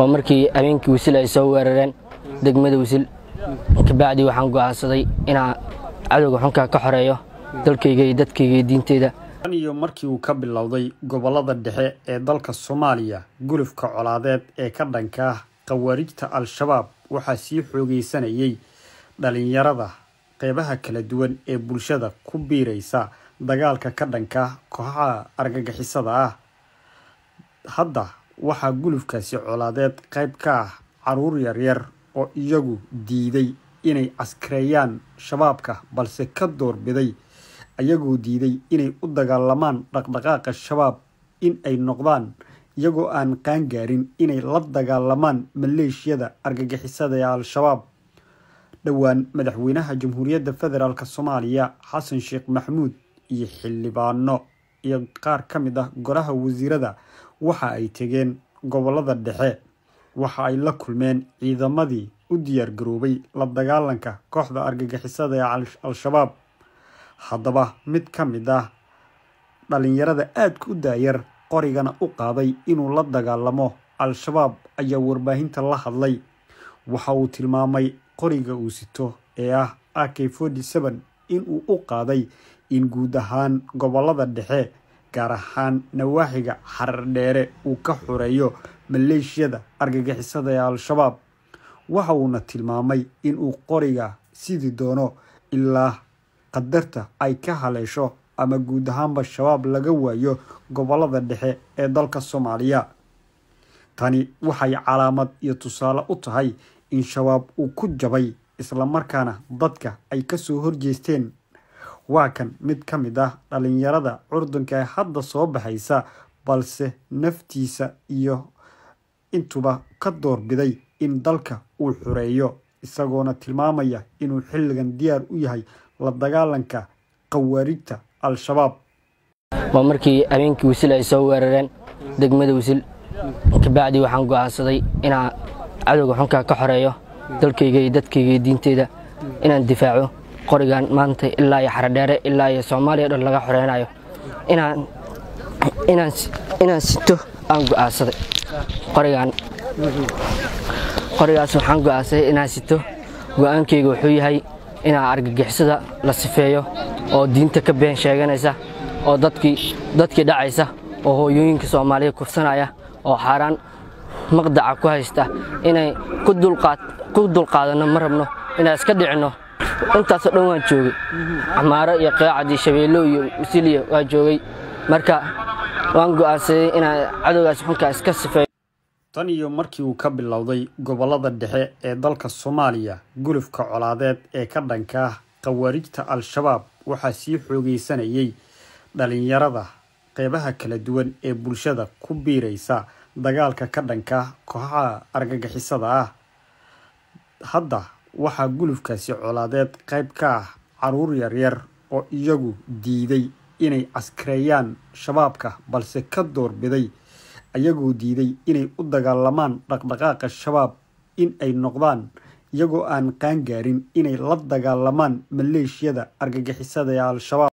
waa markii habeenkii wisil ay soo weerareen degmada wisil. Kabacdii waxaan go'aansaday inaan cadowga xunkaa ka xoreeyo dalkayga iyo dadkayga iyo diinteyda iyo markii uu ka bilowday gobollada dhexe ee dalka soomaaliya gulufka colaadeed ee ka dhanka ah khawaarijta al-shabaab waxaa sii xoogeysanayay dhalinyarada qeybaha kala duwan ee bulshada ku biiraysa dagaalka ka dhanka ah kooxaha argagixisada ah. Hadda waxaa gulufkaasi colaadeed qayb ka ah carruur yaryar oo iyagu diiday inay caskareeyaan shabaabka balse ka doorbiday ayagoo diiday inay u dagaalamaan dhaqdhaqaaqa shabaab in ay noqdaan iyagoo aan qaangaarin inay la dagaalamaan maleeshiyada argagixisada ee al-shabaab dhowaan madaxweynaha jamhuuriyadda federaalk soomaaliya xasan sheekh maxamuud iyo xildhibaano iyo qaar ka mid ah golaha wasiirada waxa ay tegeen gobollada dhexe. Waxa ay la kulmeen ciidamadii u diyaar garoobay la dagaalanka kooxda argagixisada ee al-shabaab. Haddaba mid ka mid ah dhalinyarada aadka u daayar qorigana u qaaday inuu la dagaalamo al-shabaab ayaa warbaahinta la hadlay. Waxa uu tilmaamay qoriga uu sito ee ah a k forty seven inuu u qaaday in guud ahaan gobollada dhexe gaar ahaan nawaaxiga xarar dheere uu ka xoreeyo maleeshiyada argagixisada ee al-shabaab. Waxa uuna tilmaamay inuu qoriga sidi doono ilaa qadarta ay ka haleesho ama guud ahaanba shabaab laga waayo gobollada dhexe ee dalka soomaaliya. Tani waxay calaamad iyo tusaale u tahay in shabaab uu ku jabay islamarkaana dadka ay ka soo horjeesteen waa kan mid ka mid ah dhalinyarada curdunka ee hadda soo baxaysa balse naftiisa iyo intuba ka doorbiday in dalka uu xoreeyo isagoona tilmaamaya inuu xilligan diyaar u yahay la dagaalanka khawaarijta al-shabaab. Waa markii habeenkii wisil ay soo weerareen degmada wisil kabacdii waxaan go'aansaday inaan cadowga xunkaa ka xoreeyo dalkayga iyo dadkayga iyo diinteyda inaan difaaco qorigan maanta ilaa iyo xaradheere ilaa iyo soomaaliya dhan laga xoreynayo inaan sito aan go'aansaday. Qorigan qorigaas waxaan go'aansaday inaan sito go'aankayga wuxuu yahay inaan argagixisada la sifeeyo oo diinta ka been sheeganaysa oo dadkii dhacaysa oo hooyooyinka soomaaliya kufsanaya oo xaaraan maqdaca ku haysta. Inay ku dulqaadanno ma rabno inaan iska dhicinno intaasoo dhan waan joogay. Camaaro iyo qaacad iyo shabeello iyo usiliya waa joogay. Marka waan go'aansaday inaan cadowgaas xunkaa iska sifeeyo tan iyo markii uu ka bilowday gobollada dhexe ee dalka soomaaliya gulufka colaadeed ee ka dhanka ah khawaarijta al-shabaab waxaa sii xoogeysanayay dhalinyarada qeybaha kala duwan ee bulshada ku biiraysa dagaalka ka dhanka ah kooxaha argagixisada ah. Hadda waxaa gulufkaasi colaadeed qayb ka ah carruur yaryar oo iyagu diiday inay caskareeyaan shabaabka balse ka doorbiday ayagoo diiday inay u dagaalamaan dhaqdhaqaaqa shabaab in ay noqdaan iyagoo aan qaangaarin inay la dagaalamaan maleeshiyada argagixisada ee al-shabaab